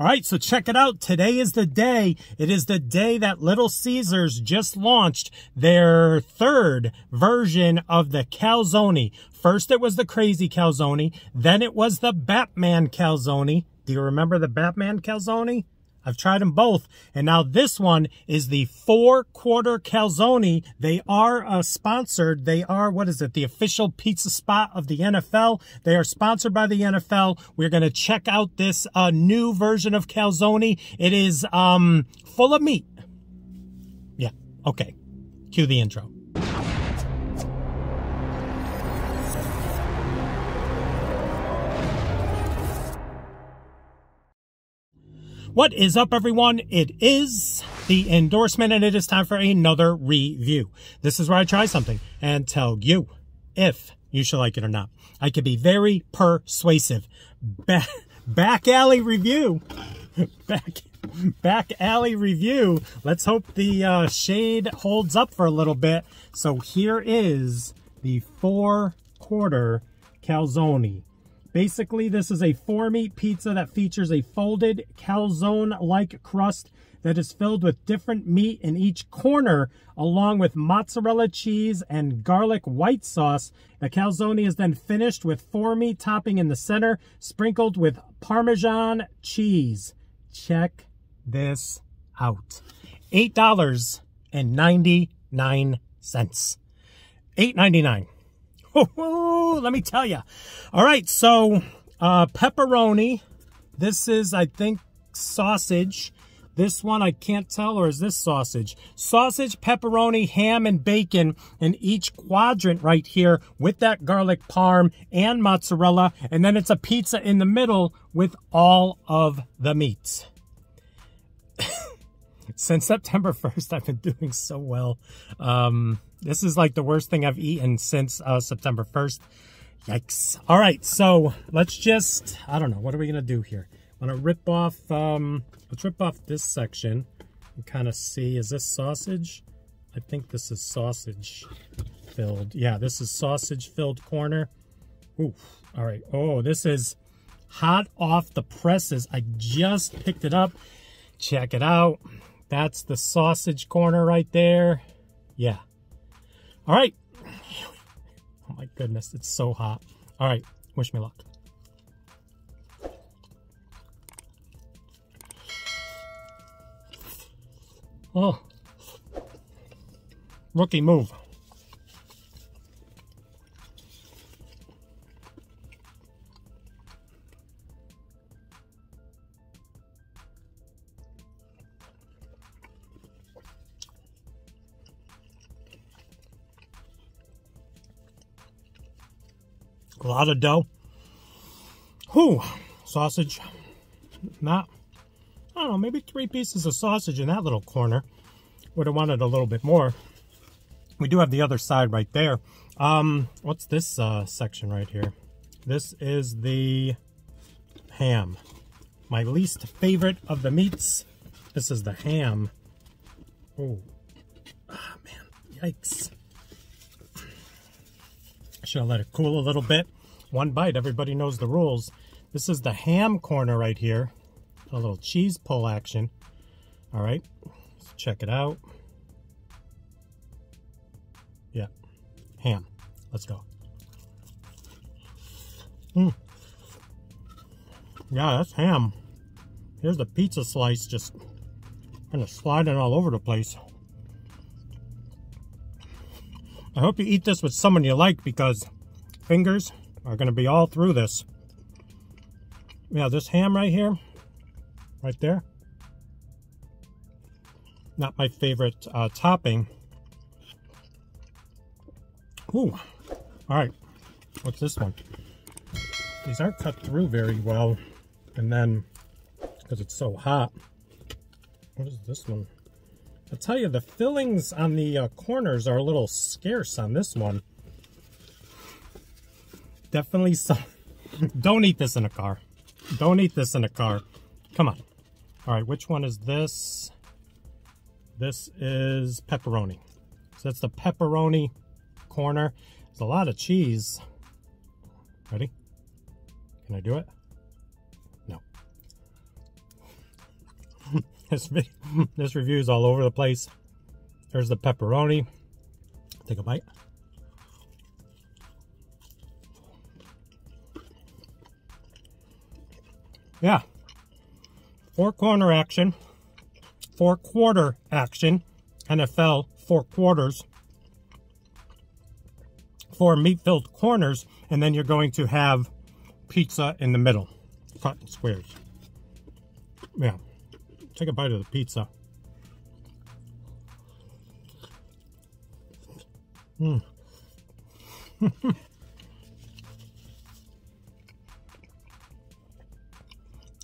All right, so check it out. Today is the day. It is the day that Little Caesars just launched their third version of the calzone. First it was the crazy calzony, then it was the Batman calzony. Do you remember the Batman calzony? I've tried them both. And now this one is the four quarter calzony. They are uh, sponsored. They are, what is it? The official pizza spot of the NFL. They are sponsored by the NFL. We're going to check out this uh, new version of calzone. It is um, full of meat. Yeah. Okay. Cue the intro. What is up, everyone? It is the endorsement, and it is time for another review. This is where I try something and tell you if you should like it or not. I can be very persuasive. Back, back alley review. Back, back alley review. Let's hope the uh, shade holds up for a little bit. So here is the four quarter calzony. Basically, this is a four meat pizza that features a folded calzone-like crust that is filled with different meat in each corner, along with mozzarella cheese and garlic white sauce. The calzone is then finished with four meat topping in the center, sprinkled with Parmesan cheese. Check this out. $8.99. $8.99. Let me tell you. All right, so uh, pepperoni. This is, I think, sausage. This one I can't tell, or is this sausage? Sausage, pepperoni, ham, and bacon in each quadrant right here with that garlic parm and mozzarella. And then it's a pizza in the middle with all of the meats. Since September 1st, I've been doing so well. Um, this is like the worst thing I've eaten since uh, September 1st. Yikes. All right, so let's just, I don't know, what are we going to do here? I'm going to rip off, um, let's rip off this section and kind of see, is this sausage? I think this is sausage filled. Yeah, this is sausage filled corner. Ooh, all right. Oh, this is hot off the presses. I just picked it up. Check it out. That's the sausage corner right there. Yeah. All right. Oh my goodness, it's so hot. All right, wish me luck. Oh, rookie move. A lot of dough. Whew, sausage. Not, I don't know, maybe three pieces of sausage in that little corner. Would have wanted a little bit more. We do have the other side right there. Um, what's this uh, section right here? This is the ham. My least favorite of the meats. This is the ham. Oh, ah, man, yikes. Should have let it cool a little bit. One bite, everybody knows the rules. This is the ham corner right here. A little cheese pull action. All right, let's check it out. Yeah, ham. Let's go. Mm. Yeah, that's ham. Here's the pizza slice just kind of sliding all over the place. I hope you eat this with someone you like because fingers are going to be all through this. Yeah, this ham right here, right there. Not my favorite uh, topping. Ooh, all right. What's this one? These aren't cut through very well. And then, because it's so hot. What is this one? I'll tell you, the fillings on the uh, corners are a little scarce on this one. Definitely some. Don't eat this in a car. Don't eat this in a car. Come on. All right, which one is this? This is pepperoni. So that's the pepperoni corner. There's a lot of cheese. Ready? Can I do it? This, this review is all over the place. There's the pepperoni. Take a bite. Yeah. Four corner action. Four quarter action. NFL four quarters. Four meat filled corners. And then you're going to have pizza in the middle. Cut in squares. Yeah. Take a bite of the pizza. Hmm.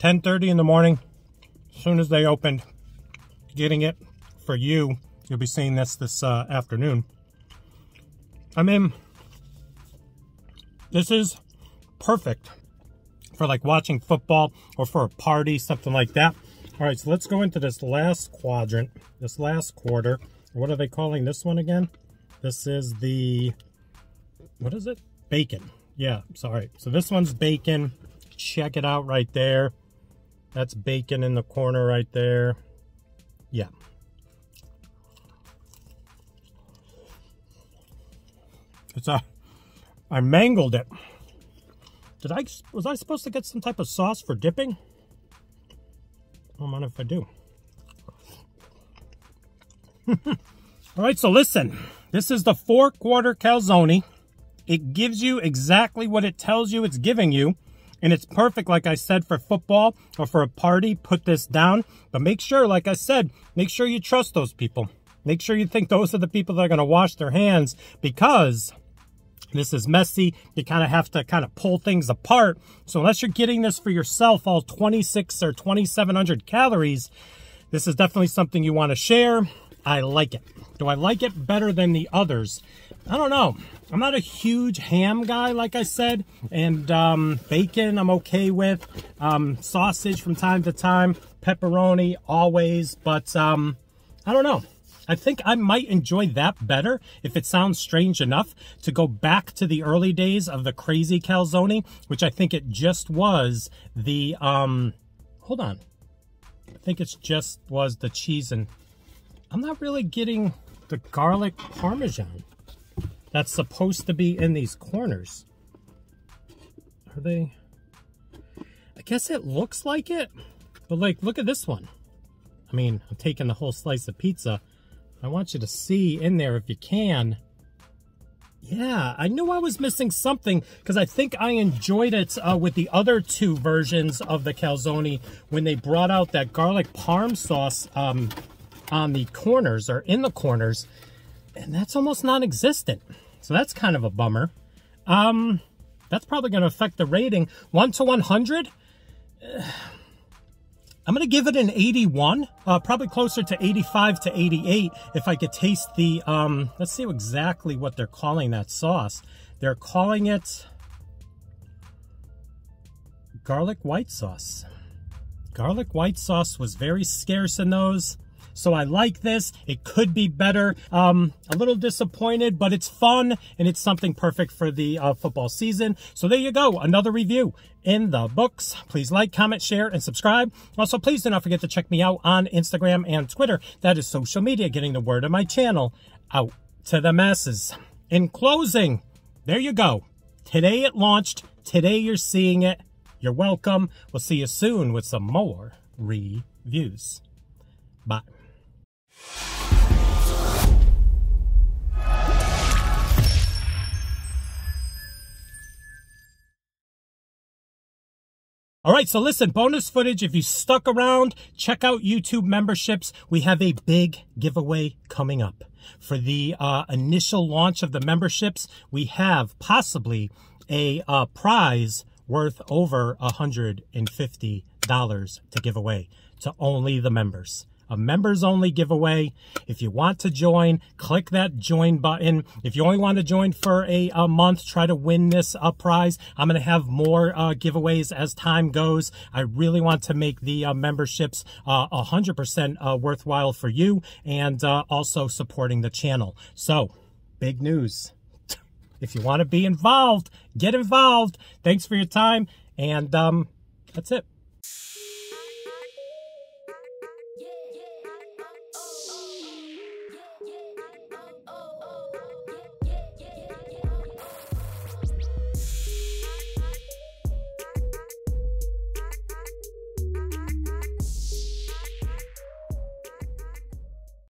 10.30 in the morning, as soon as they opened, getting it for you. You'll be seeing this this uh, afternoon. I mean, this is perfect for like watching football or for a party, something like that. All right, so let's go into this last quadrant, this last quarter. What are they calling this one again? This is the, what is it? Bacon. Yeah, sorry. So this one's bacon. Check it out right there. That's bacon in the corner right there. Yeah. It's a, I mangled it. Did I, was I supposed to get some type of sauce for dipping? Don't mind if I do. All right, so listen. This is the four quarter calzony. It gives you exactly what it tells you it's giving you. And it's perfect, like I said, for football or for a party. Put this down. But make sure, like I said, make sure you trust those people. Make sure you think those are the people that are going to wash their hands because this is messy. You kind of have to kind of pull things apart. So unless you're getting this for yourself, all 26 or 2,700 calories, this is definitely something you want to share. I like it. Do I like it better than the others? I don't know. I'm not a huge ham guy, like I said, and um, bacon I'm okay with. Um, sausage from time to time, pepperoni always, but um, I don't know. I think I might enjoy that better if it sounds strange enough to go back to the early days of the crazy calzony, which I think it just was the, um, hold on. I think it's just was the cheese and I'm not really getting the garlic parmesan that's supposed to be in these corners. Are they? I guess it looks like it, but like, look at this one. I mean, I'm taking the whole slice of pizza. I want you to see in there if you can. Yeah, I knew I was missing something because I think I enjoyed it uh, with the other two versions of the calzone when they brought out that garlic parm sauce um, on the corners or in the corners, and that's almost non-existent. So that's kind of a bummer. Um, that's probably going to affect the rating. 1 to 100? I'm to give it an 81, uh, probably closer to 85 to 88 if I could taste the, um, let's see exactly what they're calling that sauce. They're calling it garlic white sauce. Garlic white sauce was very scarce in those. So I like this. It could be better. Um, a little disappointed, but it's fun and it's something perfect for the uh, football season. So there you go. Another review in the books. Please like, comment, share, and subscribe. Also, please do not forget to check me out on Instagram and Twitter. That is social media, getting the word of my channel out to the masses. In closing, there you go. Today it launched. Today you're seeing it. You're welcome. We'll see you soon with some more reviews. Bye. All right, so listen, bonus footage. If you stuck around, check out YouTube memberships. We have a big giveaway coming up. For the uh, initial launch of the memberships, we have possibly a uh, prize worth over $150 to give away to only the members a members only giveaway. If you want to join, click that join button. If you only want to join for a, a month, try to win this uh, prize. I'm going to have more uh, giveaways as time goes. I really want to make the uh, memberships uh, 100% uh, worthwhile for you and uh, also supporting the channel. So, big news. if you want to be involved, get involved. Thanks for your time. And um, that's it.